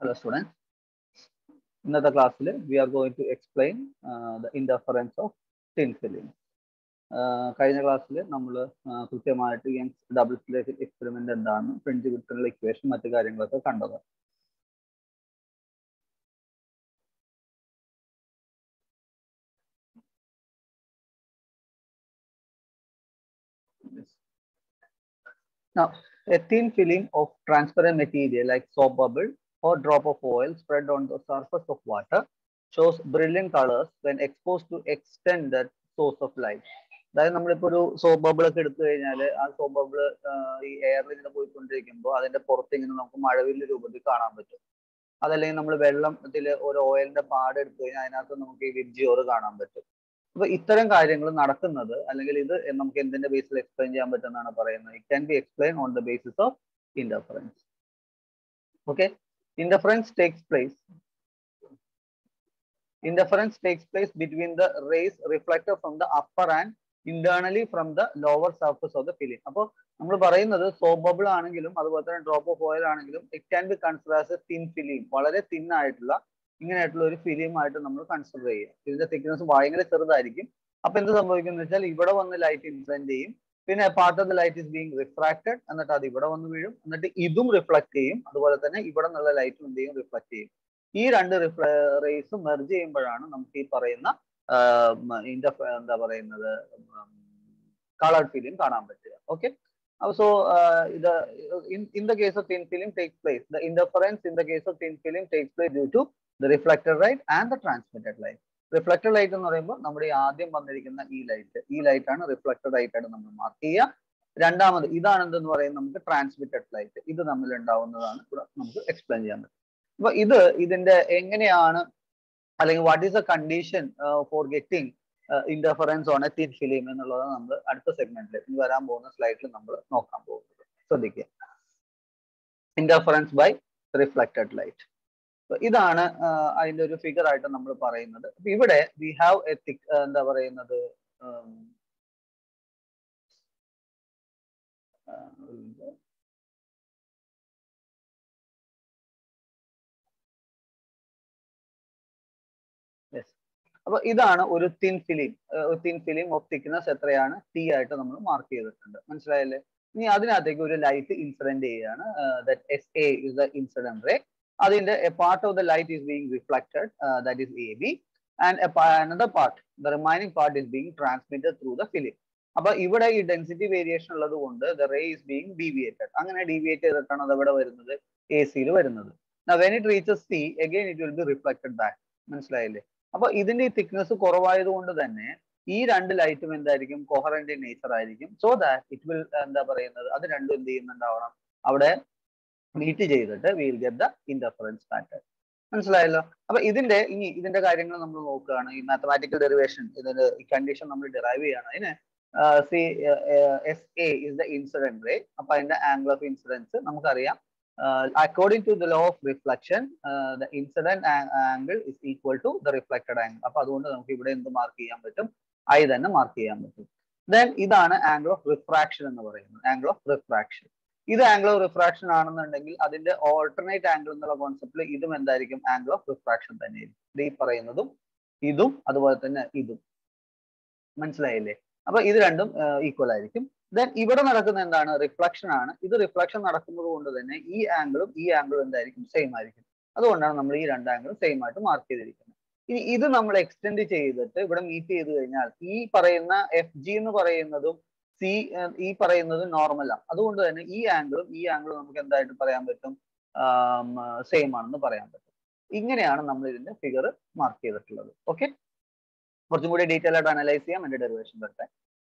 Hello students. ഇന്നത്തെ ക്ലാസ്സിൽ we are going to explain the interference of thin film കഴിഞ്ഞ ക്ലാസ്സിൽ നമ്മൾ കൃത്യമായിട്ട് യങ്സ് ഡബിൾ സ്ലേഷൻ എക്സ്പെരിമെന്റ് എന്താണെന്ന് ഫ്രഞ്ച് വിട്ടുള്ള ഇക്വേഷൻ മറ്റു കാര്യങ്ങളൊക്കെ കണ്ടത് Now, a thin film of transparent material like soap bubble or drop of oil spread on the surface of water shows brilliant colors when exposed to extended source of light. അതായത് നമ്മളിപ്പോ ഒരു soap bubble ഒക്കെ എടുത്തു കഴിഞ്ഞാൽ ആ soap bubble ഈ എയറിൽ ഇങ്ങനെ പോയിക്കൊണ്ടിരിക്കുമ്പോൾ അതിന്റെ പുറത്ത് ഇങ്ങനെ നമുക്ക് മഴവില്ല രൂപത്തിൽ കാണാൻ പറ്റും. അതല്ലെങ്കിൽ നമ്മൾ വെള്ളത്തിൽ ഒരു ഓയിലിന്റെ പാട് എടുത്തു കഴിഞ്ഞാൽ അതിനകത്ത് നമുക്ക് ഈ വിബ്ജിയോറ് കാണാൻ പറ്റും. അപ്പൊ ഇത്തരം കാര്യങ്ങൾ നടക്കുന്നത് അല്ലെങ്കിൽ ഇത് നമുക്ക് എന്തിന്റെ ബേസിൽ എക്സ്പ്ലെയിൻ ചെയ്യാൻ പറ്റുമെന്നാണ് പറയുന്നത്. It can be explain on the basis of interference okay interference takes place interference takes place between the rays reflected from the upper and internally from the lower surface of the film. അപ്പോൾ നമ്മൾ പറയുന്നത് soap bubble ആണെങ്കിലും അതുപോലെ തന്നെ drop of oil ആണെങ്കിലും it can be consider as a thin film വളരെ thin ആയിട്ടുള്ള ഇങ്ങനെയായിട്ടുള്ള ഒരു ഫിലിം ആയിട്ട് നമ്മൾ കൺസിഡർ ചെയ്യുക. ഇതിന്റെ തിക്നെസ് ഭയങ്കര ചെറുതായിരിക്കും. അപ്പൊ എന്ത് സംഭവിക്കുന്നു വെച്ചാൽ ഇവിടെ വന്ന് ലൈറ്റ് ഇൻസിഡന്റ് ചെയ്യും. പിന്നെ part of light is being refracted എന്നിട്ട് അത് ഇവിടെ വന്ന് വീഴും. എന്നിട്ട് ഇതും റിഫ്ലക്ട് ചെയ്യും. അതുപോലെ തന്നെ ഇവിടെ നിന്നുള്ള ലൈറ്റും എന്ത് ചെയ്യും റിഫ്ലക്ട് ചെയ്യും. ഈ രണ്ട് റേസ് മെർജ് ചെയ്യുമ്പോഴാണ് നമുക്ക് ഈ പറയുന്ന എന്താ പറയുന്നത് കളർ ഫിലിം കാണാൻ പറ്റുക. ഓക്കെ സോ ഇത് in the case of thin film take place the interference in the case of thin film take place due to the reflected light and the transmitted light reflected light എന്ന് പറയുമ്പോൾ നമ്മുടെ ആദ്യം വന്നിരിക്കുന്ന ഈ light ഈ light ആണ് reflected ആയിട്ടാണ് ആയിട്ട് നമ്മൾ മാർക്ക് ചെയ്യുക. രണ്ടാമത് ഇതാണ് എന്തെന്ന് പറയുന്നത് നമുക്ക് ട്രാൻസ്മിറ്റഡ് ലൈറ്റ് ഇത് തമ്മിൽ ഉണ്ടാവുന്നതാണ് ഇവിടെ നമുക്ക് എക്സ്പ്ലെയിൻ ചെയ്യാൻ പറ്റും. അപ്പൊ ഇത് ഇതിന്റെ എങ്ങനെയാണ് അല്ലെങ്കിൽ what is a condition for getting interference on a thin film എന്നുള്ളത് നമ്മൾ അടുത്ത സെഗ്മെന്റിൽ ഇനി വരാൻ പോകുന്ന സ്ലൈഡിൽ നമ്മൾ നോക്കാൻ പോകുന്നത്. ശ്രദ്ധിക്കുക. ഇന്റർഫറൻസ് ബൈ റിഫ്ലക്റ്റഡ് ലൈറ്റ് ഇതാണ് അതിന്റെ ഒരു ഫിഗർ ആയിട്ട് നമ്മൾ പറയുന്നത്. ഇവിടെ വി ഹാവ് എ തിക് എന്താ പറയുന്നത്? അപ്പൊ ഇതാണ് ഒരു thin film thin film of thickness എത്രയാണ്? ടി ആയിട്ട് നമ്മൾ മാർക്ക് ചെയ്തിട്ടുണ്ട്. മനസ്സിലായല്ലേ? ഇനി അതിനകത്തേക്ക് ഒരു ലൈറ്റ് ഇൻസിഡന്റ് ചെയ്യുകയാണ് that S A is the incident ray അതിന്റെ a part of the light is being reflected that is A B and another part the remaining part is being transmitted through the film അപ്പൊ ഇവിടെ ഈ density variation ഉള്ളത് കൊണ്ട് the ray is being deviated അങ്ങനെ deviate ചെയ്തിട്ടാണ് അത് ഇവിടെ വരുന്നത്? എ സിയിൽ വരുന്നത്. When it reaches C again it will be reflected back മനസ്സിലായില്ലേ? അപ്പൊ ഇതിന്റെ ഈ തിക്നെസ് കുറവായത് കൊണ്ട് തന്നെ ഈ രണ്ട് ലൈറ്റും എന്തായിരിക്കും? കൊഹറന്റ് നേച്ചർ ആയിരിക്കും. സോ ദാറ്റ് ഇറ്റ് വിൽ എന്താ പറയുന്നത്? അത് രണ്ടും എന്ത് ചെയ്യുന്നുണ്ടാവണം? അവിടെ മീറ്റ് ചെയ്തിട്ട് will get the interference pattern മനസ്സിലായല്ലോ? അപ്പൊ ഇതിന്റെ ഇനി ഇതിന്റെ കാര്യങ്ങൾ നമ്മൾ നോക്കുകയാണ്. ഈ മാത്തമാറ്റിക്കൽ ഡെറിവേഷൻ ഇതിന്റെ കണ്ടീഷൻ നമ്മൾ ഡിറൈവ് ചെയ്യണം അതിന് C S A is the incident ray അപ്പൊ അതിന്റെ ആംഗിൾ ഓഫ് ഇൻസിഡൻസ് നമുക്കറിയാം. According to the law of reflection the incident angle is equal to the reflected angle അപ്പൊ അതുകൊണ്ട് നമുക്ക് ഇവിടെ എന്ത് മാർക്ക് ചെയ്യാൻ പറ്റും? ഐ തന്നെ മാർക്ക് ചെയ്യാൻ പറ്റും. ദെൻ ഇതാണ് ആംഗിൾ ഓഫ് റിഫ്രാക്ഷൻ എന്ന് പറയുന്നത്. ആംഗിൾ ഓഫ് റിഫ്രാക്ഷൻ ഇത് ആംഗിൾ ഓഫ് റിഫ്രാക്ഷൻ ആണെന്നുണ്ടെങ്കിൽ അതിന്റെ ഓൾട്ടർനേറ്റ് ആംഗിൾ എന്നുള്ള കോൺസെപ്റ്റിൽ ഇതും എന്തായിരിക്കും? ആംഗിൾ ഓഫ് റിഫ്രാക്ഷൻ തന്നെയായിരിക്കും. ഈ പറയുന്നതും ഇതും അതുപോലെ തന്നെ ഇതും. മനസ്സിലായില്ലേ? അപ്പൊ ഇത് രണ്ടും ഈക്വൽ ആയിരിക്കും. ദെൻ ഇവിടെ നടക്കുന്ന എന്താണ്? റിഫ്ലക്ഷൻ ആണ്. ഇത് റിഫ്ലക്ഷൻ നടക്കുന്നത് കൊണ്ട് തന്നെ ഈ ആംഗിളും ഈ ആംഗിളും എന്തായിരിക്കും? സെയിം ആയിരിക്കും. അതുകൊണ്ടാണ് നമ്മൾ ഈ രണ്ട് ആംഗിളും സെയിം ആയിട്ട് മാർക്ക് ചെയ്തിരിക്കുന്നത്. ഇനി ഇത് നമ്മൾ എക്സ്റ്റെൻഡ് ചെയ്തിട്ട് ഇവിടെ മീറ്റ് ചെയ്ത് കഴിഞ്ഞാൽ ഈ പറയുന്ന എഫ് ജി എന്ന് പറയുന്നതും സി ഈ പറയുന്നതും നോർമലാണ് അതുകൊണ്ട് തന്നെ ഈ ആംഗിളും ഈ ആംഗിളും നമുക്ക് എന്തായിട്ട് പറയാൻ പറ്റും? സെയിം ആണെന്ന് പറയാൻ പറ്റും. ഇങ്ങനെയാണ് നമ്മൾ ഇതിന്റെ ഫിഗർ മാർക്ക് ചെയ്തിട്ടുള്ളത്. ഓക്കെ കുറച്ചും കൂടി ഡീറ്റെയിൽ ആയിട്ട് അനലൈസ് ചെയ്യാം. എന്റെ ഡെറിവേഷൻ വരട്ടെ.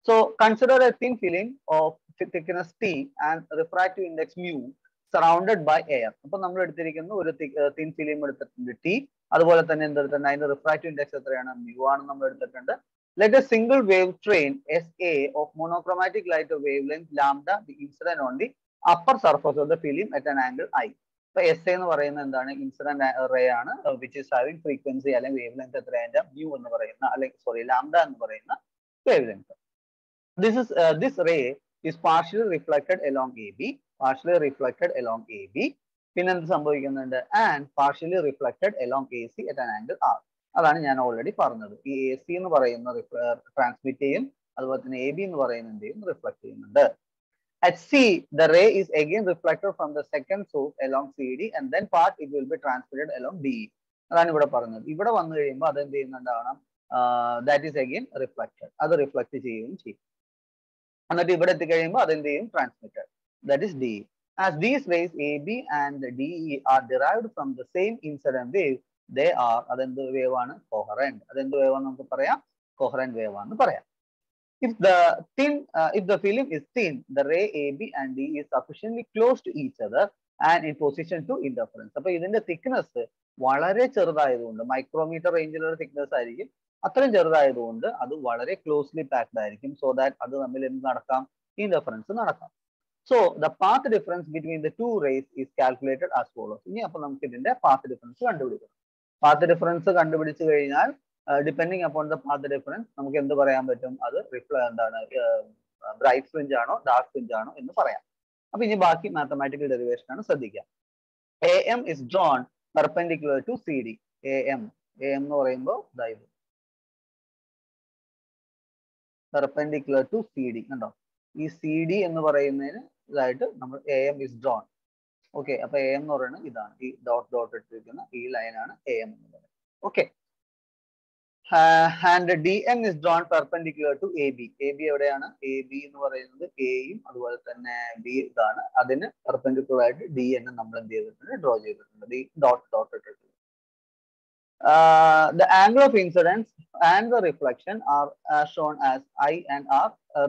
So consider a thin film of thickness T and refractive index mu surrounded by air അപ്പൊ നമ്മൾ എടുത്തിരിക്കുന്ന ഒരു തിൻ ഫിലിം എടുത്തിട്ടുണ്ട് ടി അതുപോലെ തന്നെ എന്തെടുത്തിട്ടുണ്ട്? അതിന്റെ റിഫ്രാക്റ്റീവ് ഇൻഡെക്സ് എത്രയാണ്? മ്യൂ ആണ് നമ്മൾ എടുത്തിട്ടുണ്ട്. Let a single wave train SA of monochromatic light of wavelength lambda be incident on the upper surface of the film at an angle I. ഇപ്പൊ S എന്ന് പറയുന്ന എന്താണ്? ഇൻസിഡന്റ് റേ ആണ് which is having frequency അല്ലെങ്കിൽ wavelength എത്രയാണ് mu എന്ന് പറയുന്ന അല്ലെങ്കിൽ സോറി ലാംഡ എന്ന് പറയുന്ന wavelength this is this ray is partially reflected along A B partially reflected along A B പിന്നെ എന്ത് സംഭവിക്കുന്നുണ്ട്? And partially reflected along A C at an angle R അതാണ് ഞാൻ ഓൾറെഡി പറഞ്ഞത്. ഈ എ സി എന്ന് പറയുന്ന ട്രാൻസ്മിറ്റ് ചെയ്യും. അതുപോലെ തന്നെ എ ബി എന്ന് പറയുന്ന എന്ത് ചെയ്യും? റിഫ്ലക്ട് ചെയ്യുന്നുണ്ട്. At C, the ray is again reflected from the second source along CD and then part it will be transmitted along DE. അതാണ് ഇവിടെ പറഞ്ഞത്. ഇവിടെ വന്നു കഴിയുമ്പോൾ അത് എന്ത് ചെയ്യുന്നുണ്ടാവണം? ദാറ്റ് ഈസ് അഗെയിൻ റിഫ്ലക്റ്റഡ് അത് റിഫ്ലക്ട് ചെയ്യുകയും ചെയ്യും. എന്നിട്ട് ഇവിടെ എത്തിക്കഴിയുമ്പോൾ അത് എന്ത് ചെയ്യും? Transmitted that is D as these rays A B and D E R derived from the same incident wave they are അതെന്ത് വേവ് ആണ്? കോഹറന്റ് അതെന്ത് വേവ് ആണ് നമുക്ക് പറയാം? കോഹറന്റ് വേവ് ആണെന്ന് പറയാം. If the thin uh, if the film is thin the ray ab and d is sufficiently close to each other and in position to interference. അപ്പൊ ഇതിന്റെ തിക്നെസ് വളരെ ചെറുതായതുകൊണ്ട് മൈക്രോമീറ്റർ റേഞ്ചിലുള്ള തിക്നെസ് ആയിരിക്കും. അത്രയും ചെറുതായതുകൊണ്ട് അത് വളരെ ക്ലോസ്ലി പാക്ഡ് ആയിരിക്കും. സോ ദാറ്റ് അത് തമ്മിൽ എന്ത് നടക്കാം? ഇന്റർഫറൻസ് നടക്കാം. So the path difference between the two rays is calculated as follows ഇനി അപ്പൊ നമുക്ക് ഇതിന്റെ പാത്ത് ഡിഫറൻസ് കണ്ടുപിടിക്കണം. പാത്ത് ഡിഫറൻസ് കണ്ടുപിടിച്ചു കഴിഞ്ഞാൽ depending upon the path difference നമുക്ക് എന്ത് പറയാൻ പറ്റും? അത് റിഫ്ല എന്താണ്? ബ്രൈറ്റ് ഫ്രിഞ്ച് ആണോ ഡാർക്ക് ഫ്രിഞ്ച് ആണോ എന്ന് പറയാം. അപ്പൊ ഇനി ബാക്കി മാത്തമാറ്റിക്കൽ ഡെറിവേഷൻ ആണ് ശ്രദ്ധിക്കുക. A M is drawn perpendicular to C D A M A M എന്ന് പറയുമ്പോൾ ദൈവം പെർപെൻഡിക്കുലർ ടു സി ഡി കണ്ടോ? ഈ സി ഡി എന്ന് പറയുന്നതിന് ഇതായിട്ട് നമ്മൾ A M is drawn okay അപ്പൊ എ എം എന്ന് പറയുന്നത് ഇതാണ്. ഈ ഡോട്ട് ഡോട്ട് ഇട്ടിരിക്കുന്ന ഈ ലൈനാണ് എ എം എന്ന് പറയുന്നത്. Okay and D M is drawn perpendicular to A B A B എവിടെയാണ്? എ ബി എന്ന് പറയുന്നത് എയും അതുപോലെ തന്നെ ബി ഇതാണ്. അതിന് പെർപെൻഡിക്കുലർ ആയിട്ട് ഡി എൻ നമ്മൾ എന്ത് ചെയ്തിട്ടുണ്ട്? ഡ്രോ ചെയ്തിട്ടുണ്ട്. ഈ ഡോട്ട് ഡോട്ട് ഇട്ടിട്ടുണ്ട്. The angle of incidence and the reflection are shown as I I R R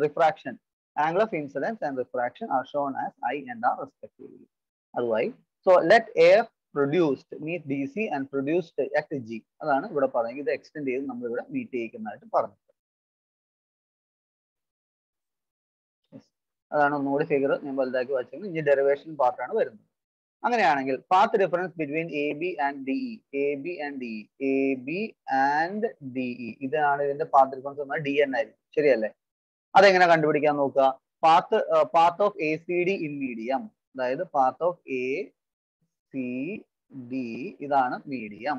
angle of incidence and refraction are shown as I and R and R so let air produced meet D C and produced at G. അതാണ് ഇവിടെ പറയുന്നത് ഇത് extend ചെയ്ത് നമ്മൾ ഇവിടെ meet ചെയ്യിക്കുന്നതായിട്ട് പറഞ്ഞത്. അതാണ് ഒന്നുകൂടി ഫിഗർ ഞാൻ വലുതാക്കി വായിച്ചത് ഇനി ഡെറിവേഷൻ പാർട്ടാണ് വരുന്നത്. അങ്ങനെയാണെങ്കിൽ path difference between A B and D E A B and D A B and D E ഇതാണ് ഇതിന്റെ പാത്ത് ഡിഫറൻസ് എന്നാൽ ഡി എൻ ആയിരിക്കും. ശരിയല്ലേ? അതെങ്ങനെ കണ്ടുപിടിക്കാൻ നോക്കുക? Path path of A C D in medium അതായത് path of A C D ഇതാണ് മീഡിയം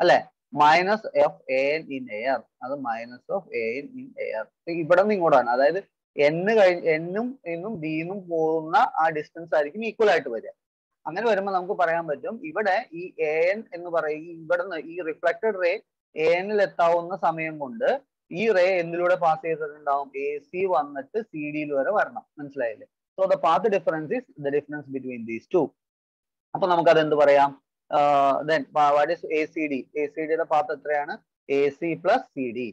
അല്ലെ? Minus F A N in air അത് minus of A N in air ഇവിടെ നിന്ന് ഇങ്ങോട്ടാണ് അതായത് എന്ന് കഴിഞ്ഞ് എന്നും എന്നും ഡിന്നും പോകുന്ന ആ ഡിസ്റ്റൻസ് ആയിരിക്കും ഈക്വൽ ആയിട്ട് വരിക. അങ്ങനെ വരുമ്പോൾ നമുക്ക് പറയാൻ പറ്റും ഇവിടെ ഈ എ എൻ എന്ന് പറയും ഇവിടെ നിന്ന് ഈ റിഫ്ലക്റ്റഡ് റേ എ എനിൽ എത്താവുന്ന സമയം കൊണ്ട് ഈ റേ എന്തിലൂടെ പാസ് ചെയ്തിട്ടുണ്ടാവും. എ സി വന്നിട്ട് സി ഡിയിൽ വരെ വരണം. മനസ്സിലായില്ലേ? So the path difference is the difference between these two അപ്പൊ നമുക്ക് അത് എന്ത് പറയാം? Then what is A C D A C ഡിയുടെ പാത്ത് എത്രയാണ്? A C plus C D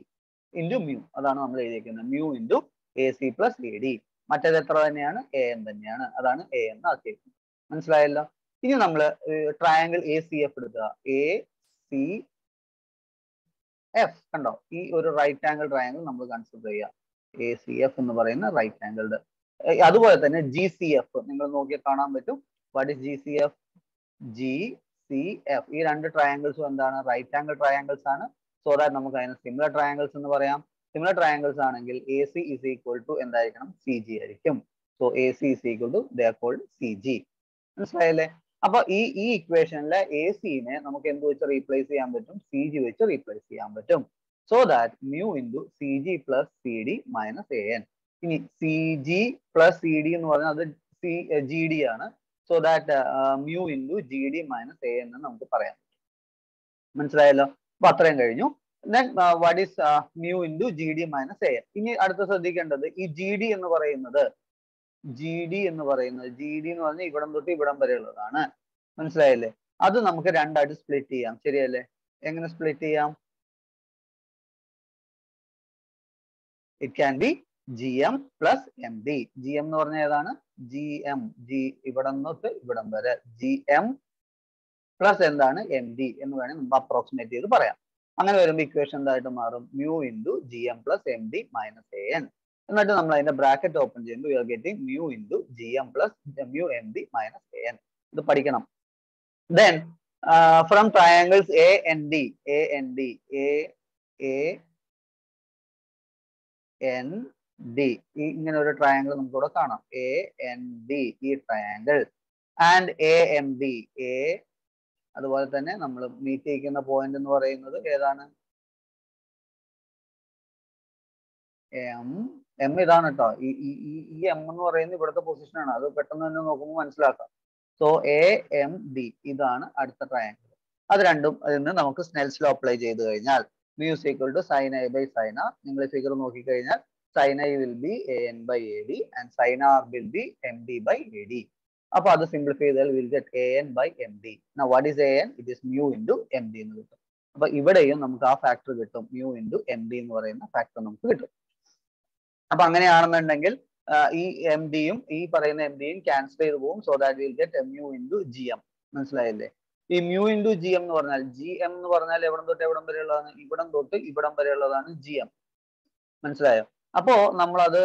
into mu അതാണ് നമ്മൾ എഴുതിയിരിക്കുന്നത് mu into A C plus A D മറ്റേത് എത്ര തന്നെയാണ്? എ എൻ തന്നെയാണ്. അതാണ് എ എന്ന് ആക്കിയിരിക്കുന്നത് മനസ്സിലായല്ലോ? ഇനി നമ്മൾ ട്രയാങ്കിൾ എ സി എഫ് എടുക്കുക. എ സി എഫ് കണ്ടോ? ഈ ഒരു റൈറ്റ് ആംഗിൾ ട്രയാങ്കിൾ നമ്മൾ കൺസിഡർ ചെയ്യുക. എ സി എഫ് എന്ന് പറയുന്ന റൈറ്റ് ആംഗിൾഡ് അതുപോലെ തന്നെ ജി സി എഫ് നിങ്ങൾ നോക്കിയാൽ കാണാൻ പറ്റും. What is G C F G C F ഈ രണ്ട് ട്രയാങ്കിൾസും എന്താണ്? റൈറ്റ് ആംഗിൾ ട്രയാങ്കിൾസ് ആണ്. സോ ദാറ്റ് നമുക്ക് അതിന് സിമിലർ ട്രയാങ്കിൾസ് എന്ന് പറയാം. സിമിലർ ട്രയാങ്കിൾസ് ആണെങ്കിൽ A C is equal to എന്തായിരിക്കണം? സി ജി ആയിരിക്കും. So A C is equal to the called C G മനസ്സിലായല്ലേ? അപ്പൊ ഈ ഈ ഇക്വേഷനിലെ എ സിനെ നമുക്ക് എന്ത് വെച്ച് റീപ്ലേസ് ചെയ്യാൻ പറ്റും? സി ജി വെച്ച് റീപ്ലേസ് ചെയ്യാൻ പറ്റും. So that mu into C G plus C D minus A N ഇനി C G plus C D എന്ന് പറഞ്ഞാൽ അത് സി ജി ഡി ആണ്. So that mu into G D minus A എന്ന് നമുക്ക് പറയാം. മനസ്സിലായല്ലോ? അപ്പൊ അത്രയും കഴിഞ്ഞു. What is mu into G D minus A ഇനി അടുത്ത ശ്രദ്ധിക്കേണ്ടത് ഈ ജി ഡി എന്ന് പറയുന്നത് ജി ഡി എന്ന് പറയുന്നത് ജി ഡി എന്ന് പറഞ്ഞാൽ ഇവിടം തൊട്ട് ഇവിടം വരെ ഉള്ളതാണ് മനസ്സിലായല്ലേ? അത് നമുക്ക് രണ്ടായിട്ട് സ്പ്ലിറ്റ് ചെയ്യാം. ശരിയല്ലേ? എങ്ങനെ സ്പ്ലിറ്റ് ചെയ്യാം? It can be G M plus M D G M എന്ന് പറഞ്ഞ ഏതാണ്? ജി എം ജി ഇവിടെ തൊട്ട് ഇവിടം വരെ. ജി എം പ്ലസ് എന്താണ്? എം ഡി എന്ന് വേണമെങ്കിൽ നമുക്ക് അപ്രോക്സിമേറ്റ് ചെയ്ത് പറയാം. അങ്ങനെ വരുമ്പോൾ ഇക്വേഷൻ എന്തായിട്ട് മാറും? Mu into G M plus M D minus A N എന്നിട്ട് നമ്മൾ അതിന്റെ ബ്രാക്കറ്റ് ഓപ്പൺ ചെയ്യുമ്പോൾ you are getting mu into G M plus mu M D minus A N ഇത് പഠിക്കണം. Then from triangles A N D A N D A N D ഇങ്ങനെ ഒരു triangle നമുക്ക് ഇവിടെ കാണാം. എ എൻ ഡി ഈ triangle and A M D A അതുപോലെ തന്നെ നമ്മൾ മീറ്റ് ചെയ്യിക്കുന്ന പോയിന്റ് എന്ന് പറയുന്നത് ഏതാണ്? എം എം ഇതാണ് കേട്ടോ ഈ ഈ എം എന്ന് പറയുന്നത് ഇവിടുത്തെ പൊസിഷൻ ആണ്. അത് പെട്ടെന്ന് തന്നെ നോക്കുമ്പോൾ മനസ്സിലാക്കാം. സോ എ എം ഡി ഇതാണ് അടുത്ത ട്രയാങ്കിൾ അത് രണ്ടും നിന്ന് നമുക്ക് സ്നെൽസ് ലോ അപ്ലൈ ചെയ്ത് കഴിഞ്ഞാൽ mu's to sine A by sine നിങ്ങൾ ഫിഗർ നോക്കിക്കഴിഞ്ഞാൽ sine I will be A N by A D and will be will be M D by A D അപ്പൊ അത് സിംപ്ലിഫൈ ചെയ്താൽ will get A N by M D what is A N it is mu into M D എന്ന് കിട്ടും. അപ്പൊ ഇവിടെയും നമുക്ക് ആ factor കിട്ടും. മ്യൂ ഇന്റു എം ഡി എന്ന് പറയുന്ന ഫാക്ടർ നമുക്ക് കിട്ടും. അപ്പൊ അങ്ങനെയാണെന്നുണ്ടെങ്കിൽ ഈ എം ഡിയും ഈ പറയുന്ന എം ഡിയും ക്യാൻസൽ ചെയ്ത് പോകും so that will get M U into G M മനസ്സിലായില്ലേ? ഈ മ്യൂ ഇന്റു ജി എം എന്ന് പറഞ്ഞാൽ ജി എം എന്ന് പറഞ്ഞാൽ എവിടം തൊട്ട് എവിടം വരെയുള്ളതാണ്? ഇവിടം തൊട്ട് ഇവിടം വരെയുള്ളതാണ് ജി എം മനസ്സിലായോ? അപ്പോ നമ്മളത്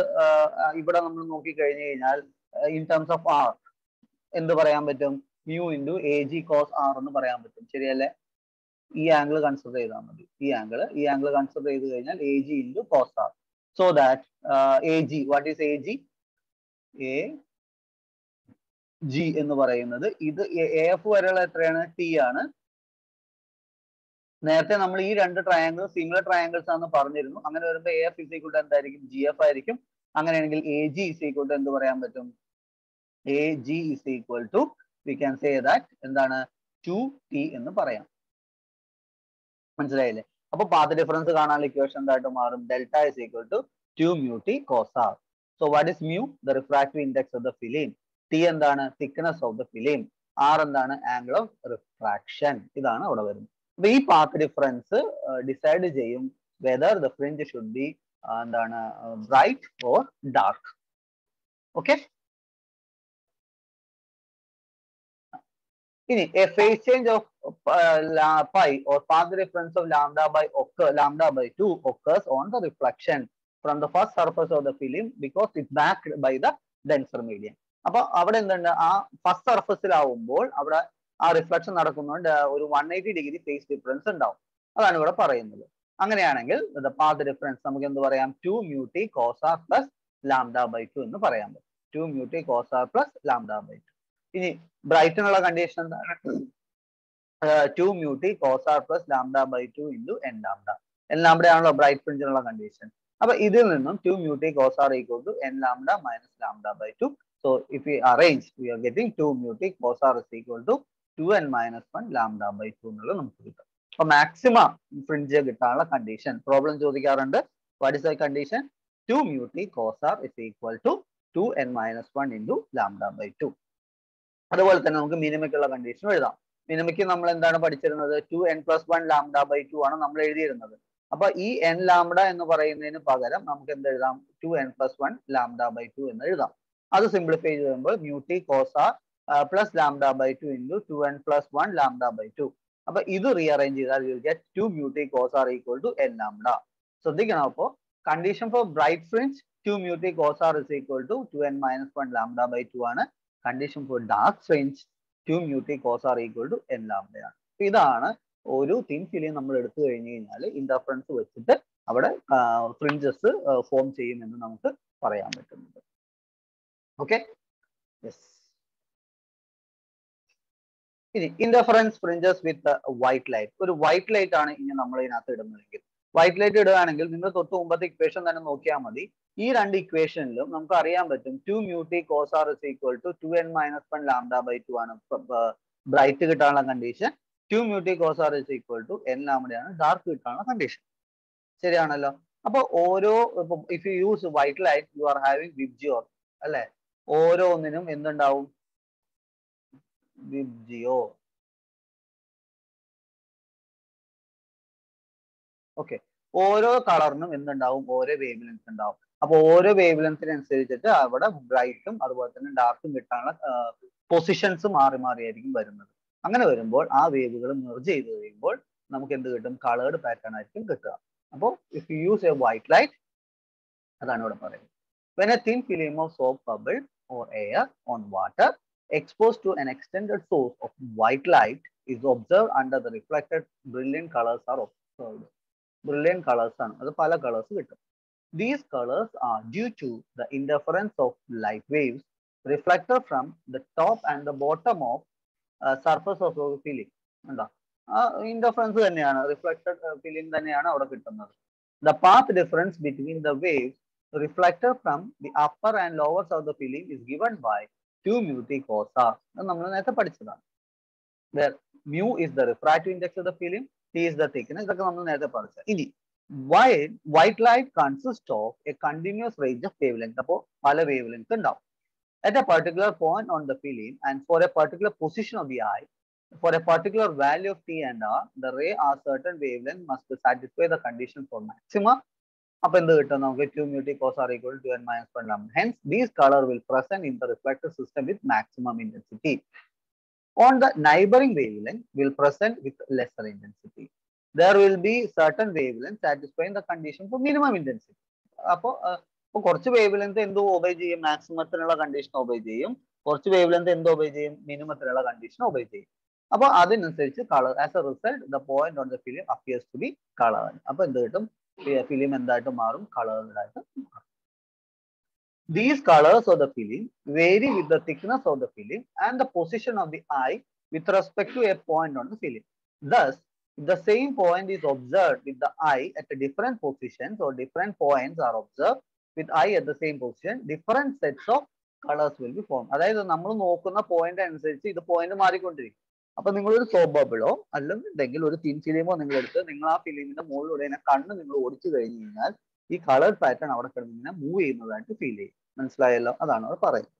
ഇവിടെ നമ്മൾ നോക്കി കഴിഞ്ഞു കഴിഞ്ഞാൽ ഇൻ ടേംസ് ഓഫ് ആർ എന്ത് പറയാൻ പറ്റും? Mu into A G cos R എന്ന് പറയാൻ പറ്റും. ശരിയല്ലേ? ഈ ആംഗിൾ കൺസിഡർ ചെയ്താൽ മതി. ഈ ആംഗിൾ ഈ ആംഗിൾ കൺസിഡർ ചെയ്ത് കഴിഞ്ഞാൽ A G into cos R so that A G what is A G A G എന്ന് പറയുന്നത് ഇത് എ എഫ് വരെയുള്ള എത്രയാണ്? ടി ആണ്. നേരത്തെ നമ്മൾ ഈ രണ്ട് ട്രയാങ്കിൾ സിമിലർ ട്രയാങ്കിൾസ് ആണെന്ന് പറഞ്ഞിരുന്നു. അങ്ങനെ വരുമ്പോൾ A F is equal to എന്തായിരിക്കും? ജി എഫ് ആയിരിക്കും. അങ്ങനെയാണെങ്കിൽ A G is equal to എന്ത് പറയാൻ പറ്റും? A G is equal to we can say that എന്താണ്? ടു ടി എന്ന് പറയാം. മനസ്സിലായില്ലേ? അപ്പൊ പാത്ത് ഡിഫറൻസ് കാണാനുള്ള ഇക്വേഷൻ എന്തായിട്ട് മാറും? Delta is equal to two mu T cos R so what is mu the refractive index of the film T എന്താണ്? Thickness of the film R എന്താണ്? ആംഗിൾ ഓഫ് റിഫ്രാക്ഷൻ ഇതാണ് അവിടെ വരുന്നത്. ഈ path difference decide ചെയ്യും whether the fringe should be എന്താണ് bright or dark okay ഇനി a phase change of pi or path difference of lambda by lambda by two occurs on the reflection from the first surface of the film because it backed by the denser medium അപ്പൊ അവിടെ എന്തുണ്ട്? ആ first സർഫസിലാവുമ്പോൾ അവിടെ ആ reflection നടക്കുന്നതുകൊണ്ട് ഒരു one eighty degree phase difference ഉണ്ടാവും. അതാണ് ഇവിടെ പറയുന്നത്. അങ്ങനെയാണെങ്കിൽ പാത്ത് ഡിഫറൻസ് നമുക്ക് എന്ത് പറയാം? Two mu t cos r plus lambda by two എന്ന് പറയാൻ പറ്റും. Two mu t cos r plus lambda by two ഇനി ബ്രൈറ്റിനുള്ള കണ്ടീഷൻ എന്താണ്? Two mu t cos r plus lambda by two into n lambda n lambda ആണല്ലോ bright ഫ്രിഞ്ചിനുള്ള condition അപ്പൊ ഇതിൽ നിന്നും two mu t cos r equal to n lambda minus lambda by two so if you arrange we are getting two mu t cos r is equal to two n minus one lambda by two എന്നുള്ളത് നമുക്ക് കിട്ടും. അപ്പൊ maximum fringe കിട്ടാനുള്ള condition problem ചോദിക്കാറുണ്ട്. What is the condition two mu t r is equal to two n minus one into lambda by two അതുപോലെ തന്നെ നമുക്ക് മിനിമയ്ക്കുള്ള condition എഴുതാം. മിനിമയ്ക്ക് നമ്മൾ എന്താണ് പഠിച്ചിരുന്നത്? Two n plus one lambda by two ആണ് നമ്മൾ എഴുതിയിരുന്നത്. അപ്പൊ ഈ എൻ ലാംഡ എന്ന് പറയുന്നതിന് പകരം നമുക്ക് എന്ത് എഴുതാം? Two n plus one lambda by two എന്ന് എഴുതാം. അത് സിംപ്ലിഫൈ ചെയ്യുമ്പോൾ mu t cos r plus lambda by two into two n plus one lambda by two അപ്പൊ ഇത് റീഅറേഞ്ച് ചെയ്താൽ you get two mu t cos r equal to n lambda ശ്രദ്ധിക്കണം അപ്പോ. Condition for bright fringe two mu t cos r is equal to two n minus one lambda by two ആണ്. Condition for dark fringe two mu t cos r equal to n ലാംഡയാണ് ഇതാണ് ഒരു thin film നമ്മൾ എടുത്തു കഴിഞ്ഞു കഴിഞ്ഞാൽ interference വെച്ചിട്ട് അവിടെ fringes form ചെയ്യുമെന്ന് നമുക്ക് പറയാൻ പറ്റുന്നുണ്ട് ഓക്കെ യെസ് ഇനി interference fringes with white light ഒരു വൈറ്റ് ലൈറ്റ് ആണ് ഇനി നമ്മൾ ഇതിനകത്ത് ഇടുന്നതെങ്കിൽ. വൈറ്റ് ലൈറ്റ് ഇടുകയാണെങ്കിൽ നിങ്ങൾ തൊട്ട് മുമ്പത്തെ ഇക്വേഷൻ തന്നെ നോക്കിയാൽ മതി. ഈ രണ്ട് ഇക്വേഷനിലും നമുക്ക് അറിയാൻ പറ്റും two mu t cos r is equal to two n minus one lambda by two ആണ്. ബ്രൈറ്റ് കിട്ടാനുള്ള condition two mu t cos r is equal to two ലാംഡയാണ് dark കിട്ടാനുള്ള കണ്ടീഷൻ ശരിയാണല്ലോ? അപ്പൊ ഓരോ if you use white light you are having VIBGYOR അല്ലെ? ഓരോന്നിനും എന്തുണ്ടാവും? വിബ്ജിയോ okay ഓരോ കളറിനും എന്തുണ്ടാവും? ഓരോ വേവ് ലെങ്ത് ഉണ്ടാവും. അപ്പൊ ഓരോ വേവ് ലെങ്ത്തിനനുസരിച്ചിട്ട് അവിടെ ബ്രൈറ്റും അതുപോലെ തന്നെ ഡാർക്കും കിട്ടാനുള്ള പൊസിഷൻസ് മാറി മാറിയായിരിക്കും വരുന്നത്. അങ്ങനെ വരുമ്പോൾ ആ വേവുകൾ മെർജ് ചെയ്ത് കഴിയുമ്പോൾ നമുക്ക് എന്ത് കിട്ടും? കളേർഡ് പാറ്റേൺ ആയിരിക്കും കിട്ടുക. അപ്പോൾ if you use a white light അതാണ് ഇവിടെ പറയുന്നത്. When a thin film of soap bubble or air on water exposed to an extended source of white light is observed under the reflected brilliant colors are observed. Brilliant colors ആണ് അത് പല colours കിട്ടും These colors are due to the interference of light waves reflector from the top and the bottom of uh, surface of the film ഉണ്ടോ ആ interference തന്നെയാണ് reflected film തന്നെയാണ് അവിടെ കിട്ടുന്നത് the path difference between the waves reflected from the upper and lowers of the film is given by two mu t cos അത് നമ്മൾ നേരത്തെ പഠിച്ചതാണ് mu is the refractive index of the film t is the thickness ഇതൊക്കെ നമ്മൾ നേരത്തെ പഠിച്ചത് ഇനി white white light consist of a continuous range of wavelength അപ്പോൾ പല വേവ് ലെങ്ത് ഉണ്ടാവും at a particular point on the film and for a particular position of the eye, for a particular value of t and r, the ray or certain wavelength must satisfy the condition for maxima. അപ്പൊ എന്ത് കിട്ടും? നമുക്ക് q mu t cos r equal to n minus one lambda hence these colour will present in the reflected system with maximum intensity the neighbouring wavelength will present with lesser intensity there will be certain wave satisfying the condition for minimum intensity അപ്പോൾ അപ്പൊ കുറച്ച് wave length എന്തോ obey ചെയ്യും? മാക്സിമത്തിനുള്ള condition obey ചെയ്യും. കുറച്ച് wave length എന്തോ obey ചെയ്യും? മിനിമത്തിനുള്ള condition obey ചെയ്യും. അപ്പൊ അതിനനുസരിച്ച് colour as a result the point on the film appears to be colour അപ്പൊ എന്ത് കിട്ടും? ഫിലിം എന്തായിട്ട് മാറും കളേർഡ് ആയിട്ട് മാറും these colours of the film vary with the thickness of the film and the position of the eye with respect to a point on the film thus the same point is observed with the eye at a different positions or different points are observed with eye at the same position, different sets of colors will be formed. അതായത് നമ്മൾ നോക്കുന്ന point അനുസരിച്ച് ഇത് point മാറിക്കൊണ്ടിരിക്കും അപ്പൊ നിങ്ങളൊരു soap ബബിളോ അല്ലെന്നുണ്ടെങ്കിൽ ഒരു തിൻ ഫിലിമോ നിങ്ങൾ എടുത്ത് നിങ്ങൾ ആ ഫിലിമിന്റെ മുകളിലൂടെ ഇങ്ങനെ കണ്ണ് നിങ്ങൾ ഓടിച്ചു കഴിഞ്ഞു കഴിഞ്ഞാൽ ഈ കളർ പാറ്റേൺ അവിടെ കിടന്ന് ഇങ്ങനെ മൂവ് ചെയ്യുന്നതായിട്ട് ഫീൽ ചെയ്യും. മനസ്സിലായല്ലോ? അതാണ് അവർ പറയുന്നത്.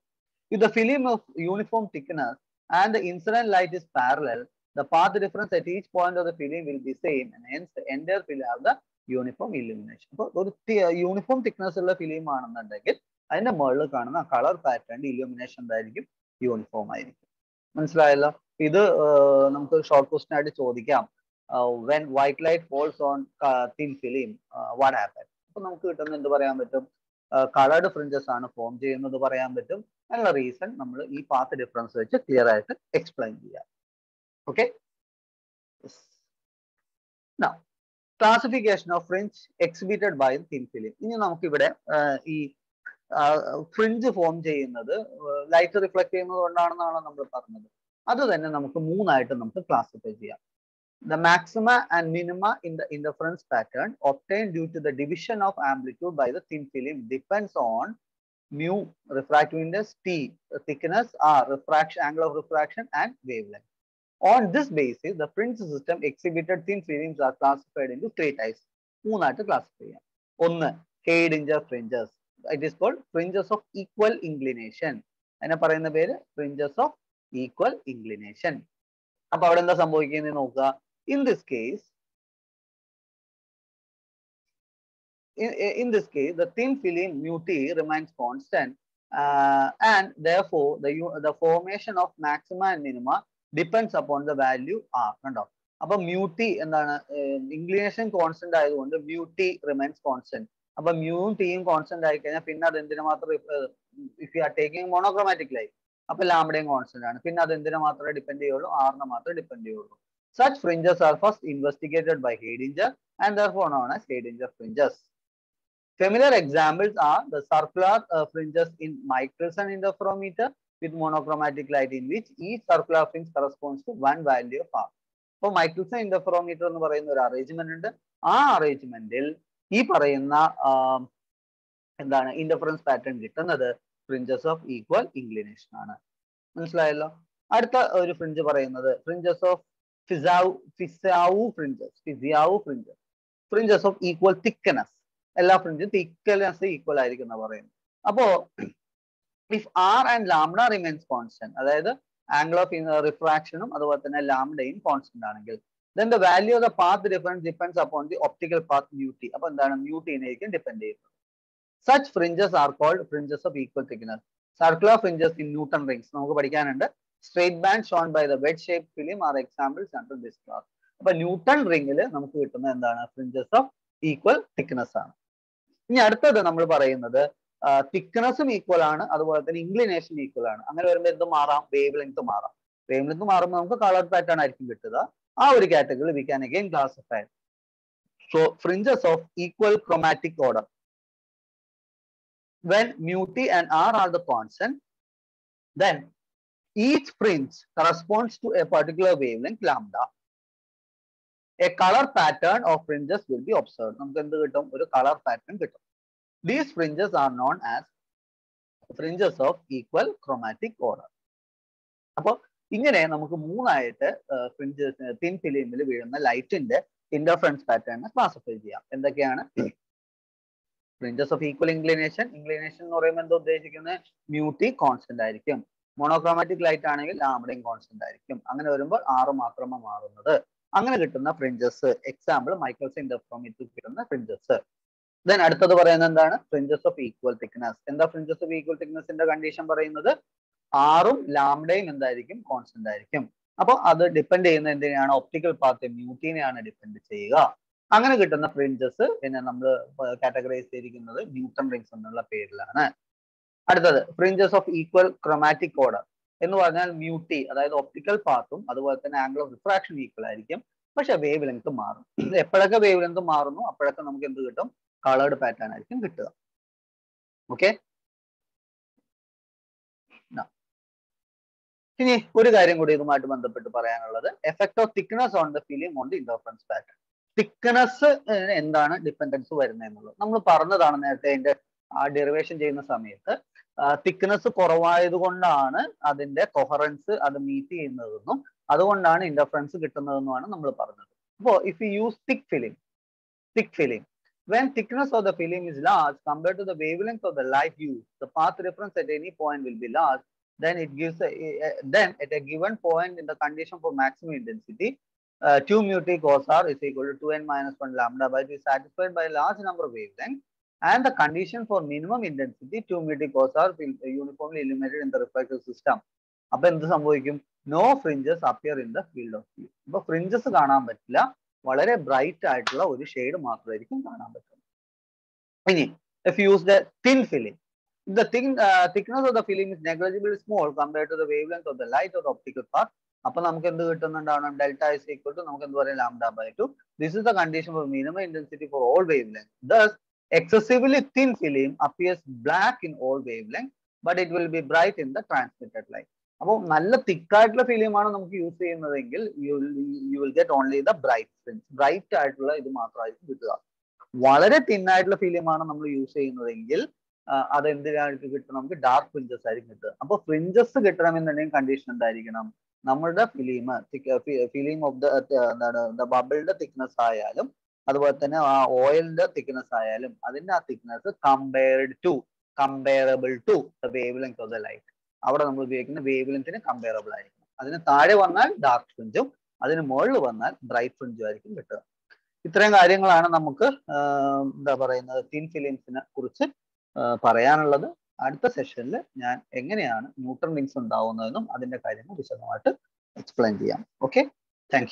If the film of uniform thickness and the incident light is parallel the path difference at each point of the film will be same and hence the entire film have the uniform illumination അപ്പോൾ ഒരു uniform thickness ഉള്ള film ആണെന്നുണ്ടെങ്കിൽ അതിന്റെ മുകളിൽ കാണുന്ന colour pattern illumination എന്തായിരിക്കും? Uniform ആയിരിക്കും. മനസ്സിലായല്ലോ? ഇത് നമുക്ക് ഷോർട്ട് ക്വസ്റ്റൻ ആയിട്ട് ചോദിക്കാം. When white light falls on thin film what happen അപ്പൊ നമുക്ക് കിട്ടുന്ന എന്ത് പറയാൻ പറ്റും? കളേർഡ് ഫ്രിഞ്ചസ് ആണ് ഫോം ചെയ്യുന്നത് പറയാൻ പറ്റും. അതിനുള്ള റീസൺ നമ്മൾ ഈ പാത്ത് ഡിഫറൻസ് വെച്ച് ക്ലിയർ ആയിട്ട് എക്സ്പ്ലെയിൻ ചെയ്യാം. Okay classification of fringe exhibited by thin film ഇനി നമുക്കിവിടെ ഈ ഫ്രിഞ്ച് ഫോം ചെയ്യുന്നത് ലൈറ്റ് റിഫ്ലക്ട് ചെയ്യുന്നത് കൊണ്ടാണെന്നാണ് നമ്മൾ പറഞ്ഞത്. അത് തന്നെ നമുക്ക് മൂന്നായിട്ട് നമുക്ക് ക്ലാസിഫൈ ചെയ്യാം the maxima and minima in the interference pattern obtained due to the division of amplitude by the thin film depends on mu refractive index t thickness r refraction angle of refraction and wavelength On this basis, the fringe system exhibited thin films are classified into three types. മൂന്നായിട്ട് classify ചെയ്യാം ഒന്ന് Haidinger fringes it is called fringes of equal inclination അതിനെ പറയുന്ന പേര് fringes of equal inclination അപ്പൊ അവിടെ എന്താ സംഭവിക്കുന്നത് നോക്കുക. In this case in this case the thin film mu t remains constant uh, and therefore the the formation of maxima and minima depends upon the value r കണ്ടോ? അപ്പൊ മ്യൂട്ടി എന്താണ്? ഇംഗ്ലീഷൻ constant ആയതുകൊണ്ട് മ്യൂട്ടി remains constant അപ്പൊ മ്യൂവും ടിയും constant ആയി കഴിഞ്ഞാൽ പിന്നെ അത് എന്തിനു മാത്രം if you are taking monochromatic light അപ്പൊ ലാംബഡയും കോൺസ്റ്റന്റ് ആണ്. പിന്നെ അത് എന്തിനെ മാത്രമേ ഡിപ്പെൻഡ് ചെയ്യുള്ളൂ? ആറിനെ മാത്രമേ ഡിപ്പെൻഡ് ചെയ്യുള്ളൂ. Such fringes are first investigated by Haidinger and therefore known as Haidinger fringes Familiar examples are the circular uh, fringes in Michelson interferometer with monochromatic light in which each circular fringe corresponds to one value of R. അപ്പോൾ the interferometer എന്ന് പറയുന്ന ഒരു arrangement ഉണ്ട്. ആ അറേഞ്ച്മെന്റിൽ ഈ പറയുന്ന എന്താണ് interference pattern കിട്ടുന്നത്. ഫ്രിഞ്ചസ് ഓഫ് ഈക്വൽ ഇൻക്ലിനേഷൻ ആണ്. മനസ്സിലായല്ലോ? അടുത്ത ഒരു ഫ്രിഞ്ച് പറയുന്നത് fringes of Fizeau Fizeau fringes Fizeau fringes fringes of equal thickness എല്ലാ ഫ്രിഞ്ചും തിക്കനസ് ഈക്വൽ ആയിരിക്കും എന്ന് പറയുന്നത്. അപ്പോ if r and lambda remains constant അതായത് ആംഗിൾ ഓഫ് റിഫ്രാക്ഷനും അതുപോലെ തന്നെ ലാംഡയും കോൺസ്റ്റന്റ് ആണെങ്കിൽ then of the path difference depends upon the optical path mu t അപ്പൊ എന്താണ്? മ്യൂട്ടിനായിരിക്കും ഡിപെൻഡ് ചെയ്യുന്നത്. Such fringes are called fringes of equal thickness circular fringes in Newton rings നമുക്ക് പഠിക്കാനുണ്ട്. Straight band shown by the wedge shape film are examples under this class അപ്പൊ Newton റിംഗിൽ നമുക്ക് കിട്ടുന്ന എന്താണ്? ഫ്രിഞ്ചസ് ഓഫ് ഈക്വൽ തിക്നെസ് ആണ്. ഇനി അടുത്തത് നമ്മൾ പറയുന്നത് തിക്നെസ്സും ഈക്വൽ ആണ്. അതുപോലെ തന്നെ ഇൻക്ലിനേഷൻ ഈക്വൽ ആണ്. അങ്ങനെ വരുമ്പോൾ എന്ത് മാറാം? വേവ് ലെങ്ത് മാറാം. വേവ് ലെങ്ത് മാറുമ്പോൾ നമുക്ക് കളർ പാറ്റേൺ ആയിരിക്കും കിട്ടുക. ആ ഒരു category we can again classify so fringes of equal chromatic order when mu t and r are the constant then each fringe corresponds to a particular wavelength lambda a color pattern of fringes will be observed namak endu kittum ഒരു pattern kittum these fringes are known as fringes of equal chromatic order appo അപ്പോൾ ഇങ്ങനെ നമുക്ക് മൂന്നായിട്ട് fringes thin ഫിലിമിൽ light inde interference pattern classify ചെയ്യാം എന്തൊക്കെയാണ് fringes of equal inclination inclination എന്ന് പറയുമ്പോൾ എന്താ ഉദ്ദേശിക്കുന്നത് മ്യൂട്ടി കോൺസ്റ്റന്റ് ആയിരിക്കും. മോണോക്രോമാറ്റിക് ലൈറ്റ് ആണെങ്കിൽ ലാംബഡയും കോൺസ്റ്റന്റ് ആയിരിക്കും. അങ്ങനെ വരുമ്പോൾ ആറ് മാത്രമാണ് മാറുന്നത്. അങ്ങനെ കിട്ടുന്ന ഫ്രിഞ്ചസ് എക്സാമ്പിൾ മൈക്രോസ് ഇന്റർഫ്രോമിറ്റിൽ കിട്ടുന്ന ഫ്രിഞ്ചസ് ദെൻ അടുത്തത് പറയുന്നത് എന്താണ്? ഫ്രിഞ്ചസ് ഓഫ് ഈക്വൽ തിക്നെസ് എന്താ ഫ്രിഞ്ചസ് ഓഫ് ഈക്വൽ തിക്നെസിന്റെ കണ്ടീഷൻ പറയുന്നത്? ആറും ലാംഡയും എന്തായിരിക്കും? കോൺസ്റ്റന്റ് ആയിരിക്കും. അപ്പോൾ അത് ഡിപ്പെൻഡ് ചെയ്യുന്ന എന്തിനെയാണ്? ഒപ്റ്റിക്കൽ പാത്ത് മ്യൂട്ടിനെയാണ് ഡിപ്പെൻഡ് ചെയ്യുക. അങ്ങനെ കിട്ടുന്ന ഫ്രിഞ്ചസ് പിന്നെ നമ്മൾ കാറ്റഗറൈസ് ചെയ്തിരിക്കുന്നത് ന്യൂട്ടൺ റിങ്സ് എന്നുള്ള പേരിലാണ്. അടുത്തത് fringes of equal chromatic order എന്ന് പറഞ്ഞാൽ മ്യൂട്ടി അതായത് ഒപ്റ്റിക്കൽ പാത്തും അതുപോലെ തന്നെ ആംഗിൾ ഓഫ് റിഫ്രാക്ഷൻ ഈക്വൽ ആയിരിക്കും. പക്ഷെ വേവ് ലെങ്ത് മാറും എപ്പോഴൊക്കെ വേവ് ലെങ്ത് മാറുന്നു അപ്പോഴൊക്കെ നമുക്ക് എന്ത് കിട്ടും? കളേർഡ് പാറ്റേൺ ആയിരിക്കും കിട്ടുക. ഓക്കെ ഇനി ഒരു കാര്യം കൂടി ഇതുമായിട്ട് ബന്ധപ്പെട്ട് പറയാനുള്ളത്. Effect of thickness on the film on the interference pattern thickness എന്താണ് ഡിപ്പെൻഡൻസ് വരുന്നത് എന്നുള്ളത് നമ്മൾ പറഞ്ഞതാണ് നേരത്തെ അതിന്റെ ആ ഡെറിവേഷൻ ചെയ്യുന്ന സമയത്ത് തിക്നെസ് കുറവായത് കൊണ്ടാണ് അതിന്റെ കൊഹറൻസ് അത് മീറ്റ് ചെയ്യുന്നതെന്നും അതുകൊണ്ടാണ് ഇന്റർഫറൻസ് കിട്ടുന്നതെന്നുമാണ് നമ്മൾ പറഞ്ഞത് അപ്പോൾ if you use thick film thick film when thickness of the film is large compared to the wavelength of the light used the path reference at any point will be large then it gives a, a, then at a given point in the condition for maximum intensity uh, 2 mu t cos r is equal to 2n minus 1 lambda by t satisfied by large number of wavelengths and the condition for minimum intensity 2 mu t cos r will uniformly illuminated in the reflective system അപ്പൊ എന്ത് സംഭവിക്കും no fringes appear in the field of view അപ്പൊ fringes കാണാൻ പറ്റില്ല വളരെ bright ആയിട്ടുള്ള ഒരു shade മാത്രമായിരിക്കും കാണാൻ പറ്റുന്നത് ഇനി if use the thin film the thin, uh, thickness of the film is negligibly small compared to the wavelength of the light or the optical path അപ്പൊ നമുക്ക് എന്ത് കിട്ടുന്നുണ്ടാവണം? ഡെൽറ്റ ഇസ് ഈക്വൽ ടു നമുക്ക് എന്ത് പറയാം? Two this is the condition for minimum intensity for all wavelength thus excessively thin film appears black in all wavelength but it will be bright in the transmitted light അപ്പോൾ നല്ല തിക്കായിട്ടുള്ള ഫിലിമാണ് നമുക്ക് use ചെയ്യുന്നതെങ്കിൽ you will get only the bright fringe bright ആയിട്ടുള്ള ഇത് മാത്രമായിരിക്കും കിട്ടുക. വളരെ തിൻ തിന്നായിട്ടുള്ള ഫിലിമാണ് നമ്മൾ യൂസ് ചെയ്യുന്നതെങ്കിൽ അത് എന്തിനായിട്ട് കിട്ടും? നമുക്ക് ഡാർക്ക് ഫ്രിഞ്ചസ് ആയിരിക്കും കിട്ടുക. അപ്പൊ ഫ്രിഞ്ചസ് കിട്ടണമെന്നുണ്ടെങ്കിൽ കണ്ടീഷൻ എന്തായിരിക്കണം? നമ്മുടെ ഫിലിം ഫിലിം ഓഫ് ദ എന്താണ് ബബിളിന്റെ തിക്നെസ് ആയാലും അതുപോലെ തന്നെ ആ ഓയിലിന്റെ തിക്നെസ് ആയാലും അതിന്റെ ആ thickness compared to comparable to the wavelength of the light അവിടെ നമ്മൾ ഉപയോഗിക്കുന്ന വേവ് ലെങ്ത്തിന് കമ്പയറബിൾ ആയിരിക്കും. അതിന് താഴെ വന്നാൽ ഡാർക്ക് ഫ്രിഞ്ചും അതിന് മുകളിൽ വന്നാൽ ബ്രൈറ്റ് ഫ്രിഞ്ചും ആയിരിക്കും കിട്ടുക. ഇത്രയും കാര്യങ്ങളാണ് നമുക്ക് എന്താ പറയുന്നത് തിൻ ഫിലിംസിനെ കുറിച്ച് പറയാനുള്ളത്. അടുത്ത സെഷനിൽ ഞാൻ എങ്ങനെയാണ് ന്യൂട്രൺ റിങ്സ് ഉണ്ടാവുന്നതെന്നും അതിന്റെ കാര്യങ്ങൾ വിശദമായിട്ട് എക്സ്പ്ലെയിൻ ചെയ്യാം. Okay thank